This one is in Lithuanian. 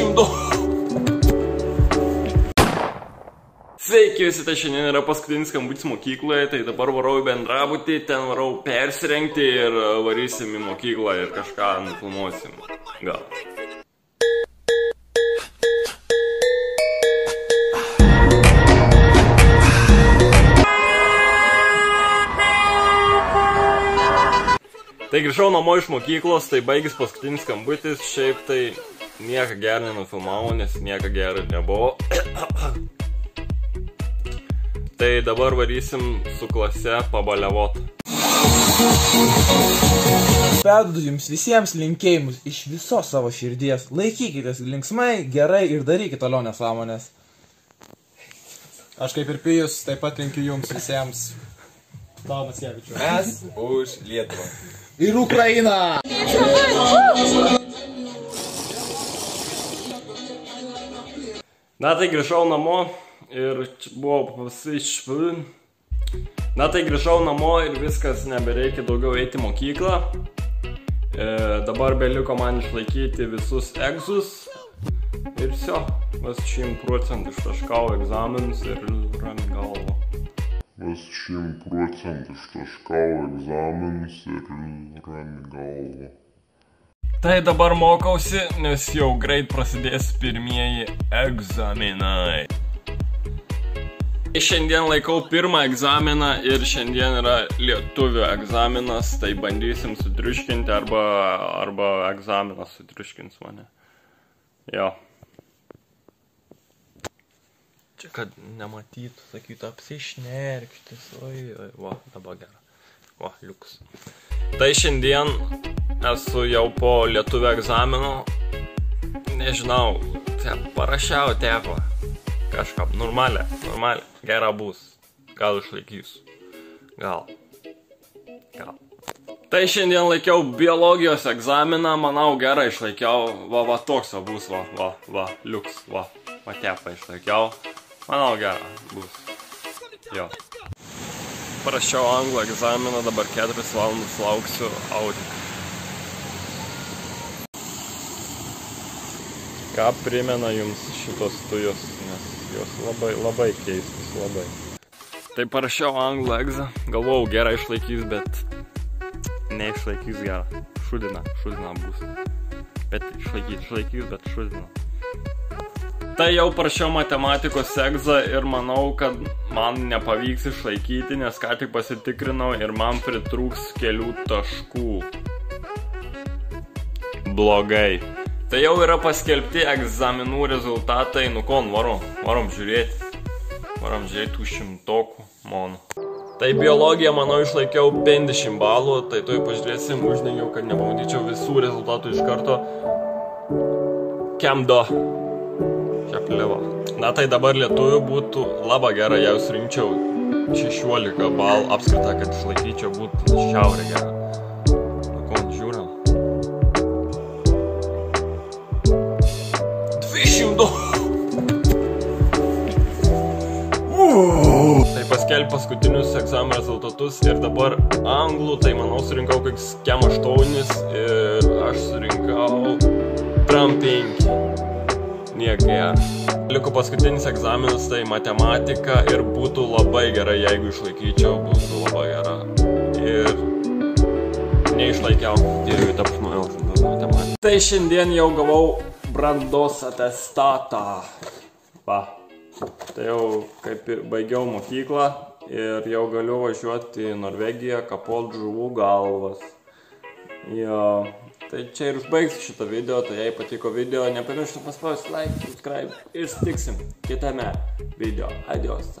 200. Sveiki visi, tai šiandien yra paskutinis skambutis mokykloje, tai dabar varau į bendrabutį, ten varau persirengti ir varysim į mokyklą ir kažką nufilmuosim. Gal. Tai grįžau namo iš mokyklos, tai baigis paskutinis skambutis, šiaip tai nieko gero nenufilmavau, nes nieko gero nebuvo. tai dabar varysim su klase pabaliavot. Perduodu jums visiems linkėjimus iš visos savo širdies. Laikykitės linksmai, gerai ir darykite toliau nesąmonės. Aš kaip ir Pijus taip pat linkiu jums visiems. Tomas Jevičius. Mes už Lietuvą. Ir Ukraina! Na tai grįžau namo ir buvo pasišpil. Na tai grįžau namo ir viskas, nebereikia daugiau eiti į mokyklą. E, dabar beliko man išlaikyti visus egzus. Ir viso, vis 100 procentų ištaškau egzaminus ir rami galvo. Vis 100 procentų ištaškau egzaminus ir rami galvo. Tai dabar mokausi, nes jau greit prasidės pirmieji egzaminai. Šiandien laikau pirmą egzaminą ir šiandien yra lietuvių egzaminas, tai bandysim sutriuškinti arba, arba egzaminas sutriuškins mane. Jo. Čia kad nematytų, sakytų, apsišnerkštis, oi, oi, va, dabar gerai. Va, liuks. Tai šiandien esu jau po lietuvių egzamino. Nežinau, te, parašiau teko. Kažką, normalę, normalę, gera bus. Gal išlaikysiu. Gal. Gal. Tai šiandien laikiau biologijos egzaminą, manau gerai išlaikiau. Va, va, toks va bus, va, va, va, liuks, va, va, tepą išlaikiau. Manau gera bus. Jo. Parašiau anglų egzaminą, dabar 4 valandas lauksiu Audi. Ką primena jums šitos tujos, nes jos labai, labai keistus, labai. Tai parašiau anglų egzą, galvojau gerai išlaikys, bet neišlaikys gerą. Šudina, šudina bus. Bet išlaikys, išlaikys, bet šudina. Tai jau parašiau matematikos egzą ir manau, kad man nepavyks išlaikyti, nes ką tik pasitikrinau ir man pritrūks kelių taškų. Blogai. Tai jau yra paskelbti egzaminų rezultatai, nu kon, varom, varom žiūrėti. Varom žiūrėti tų šimtokų, monų. Tai biologiją, manau, išlaikiau 50 balų, tai tuoj pažiūrėsim, uždengiau, kad nepamatyčiau visų rezultatų iš karto. Kem do. Kepliva. Na tai dabar lietuvių būtų labai gerai, jei surinkčiau 16 balų apskritą, kad išlaikyčiau būtų šiaurė gera. Paskelb paskutinius egzaminų rezultatus ir dabar anglų, tai manau surinkau koks kem 8 ir aš surinkau tram 5 niek gero. Liko paskutinis egzaminas, tai matematika ir būtų labai gerai, jeigu išlaikyčiau, būtų labai gera. Ir neišlaikiau, dievui tap žmonės matematika. Tai šiandien jau gavau brandos atestatą. Va. Tai jau kaip ir baigiau mokyklą ir jau galiu važiuoti į Norvegiją, kapot žuvų galvas. Jo, Tai čia ir užbaigsiu šitą video, tai jei patiko video, nepamirškite paspausti like, subscribe ir sutiksim kitame video. Adios.